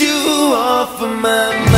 you off of my mind.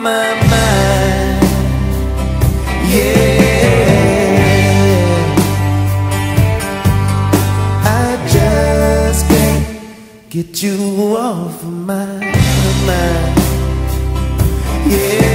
my mind Yeah. I just can't get you off of my mind. Yeah.